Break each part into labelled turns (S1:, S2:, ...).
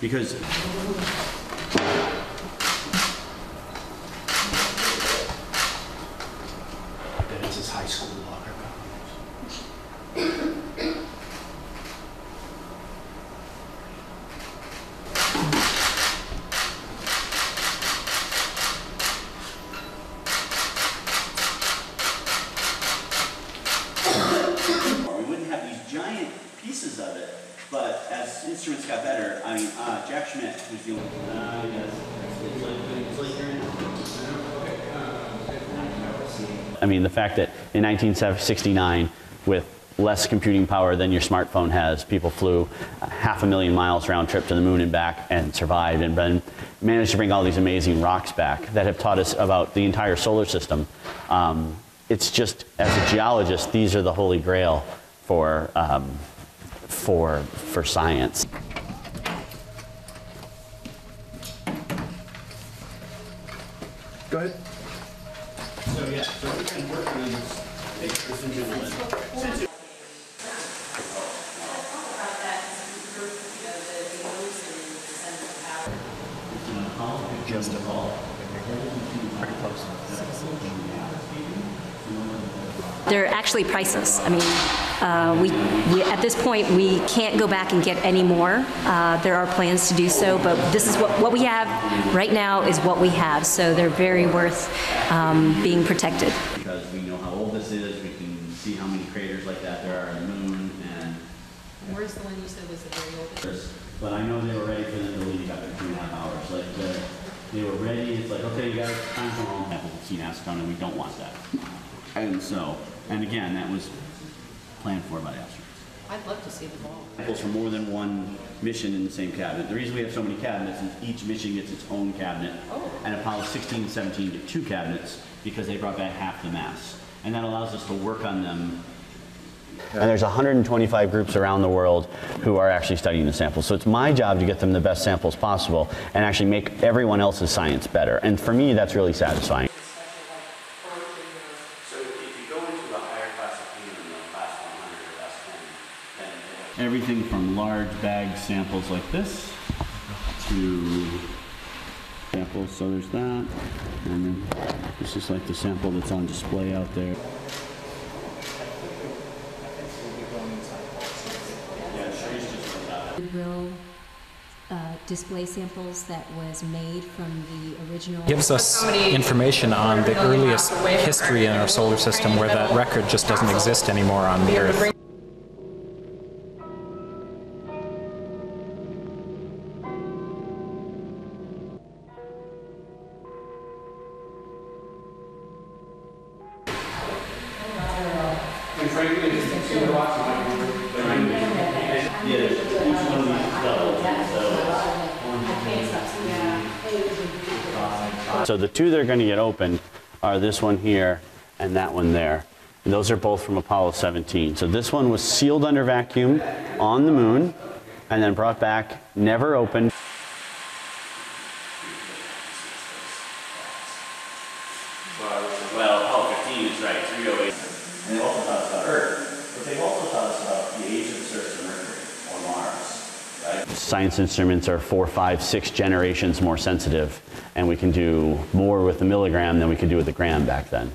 S1: Because
S2: That is his high school locker.
S1: we wouldn't have these giant pieces of it, but as instruments got better, I mean, uh, Jack Schmitt, who's the only, uh, yes. It's like, it's like you're in- I mean, the fact that in 1969, with less computing power than your smartphone has, people flew half a million miles round trip to the moon and back and survived and been, managed to bring all these amazing rocks back that have taught us about the entire solar system. Um, it's just, as a geologist, these are the holy grail for, um, for, for science.
S2: Go ahead.
S1: So yeah, so we're kind of working on this, this individual. Just a ball.
S2: Pretty close.
S3: They're actually priceless. I mean, uh, we, we, at this point, we can't go back and get any more. Uh, There are plans to do so, but this is what, what we have right now is what we have, so they're very worth um, being protected.
S1: Because we know how old this is, we can see how many craters like that there are on the moon, and
S4: Where's the one you said was the very oldest?
S1: but I know they were ready for them to leave after two and a half hours. Like, the, they were ready, it's like, okay, you guys, time to go home, have a seen and we don't want that. And so, and again, that was planned for by the astronauts.
S4: I'd love to see them all.
S1: Samples for more than one mission in the same cabinet. The reason we have so many cabinets is each mission gets its own cabinet. Oh. And Apollo 16 and 17 get two cabinets because they brought back half the mass. And that allows us to work on them. And there's 125 groups around the world who are actually studying the samples. So it's my job to get them the best samples possible and actually make everyone else's science better. And for me, that's really satisfying. So if you go into a higher class of human, like class 100 or class 10, then everything from large bag samples like this to samples. So there's that, and then this is like the sample that's on display out there.
S3: Will uh, display samples that was made from the original.
S5: gives us information on the earliest history in our solar system where that record just doesn't exist anymore on the Earth.
S1: So the two that are going to get opened are this one here and that one there. And those are both from Apollo 17. So this one was sealed under vacuum on the moon and then brought back, never opened. Well, Apollo 15 is right, 308. And also us about Earth, they've also taught us about the age of the surface of Mercury or Mars. Right? Science instruments are four, five, six generations more sensitive, and we can do more with the milligram than we could do with the gram back then.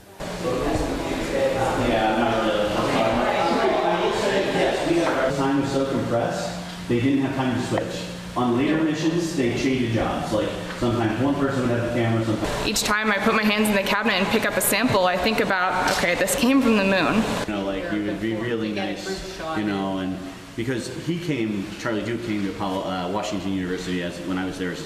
S1: Yeah, not really. I will say, yes, we have, our time was so compressed, they didn't have time to switch. On later missions, they traded jobs. Like sometimes one person would have the camera, sometimes
S6: Each time I put my hands in the cabinet and pick up a sample, I think about, okay, this came from the moon.
S1: You know, like he would be really nice, you know, and because he came, Charlie Duke came to Apollo, uh, Washington University as when I was there. as-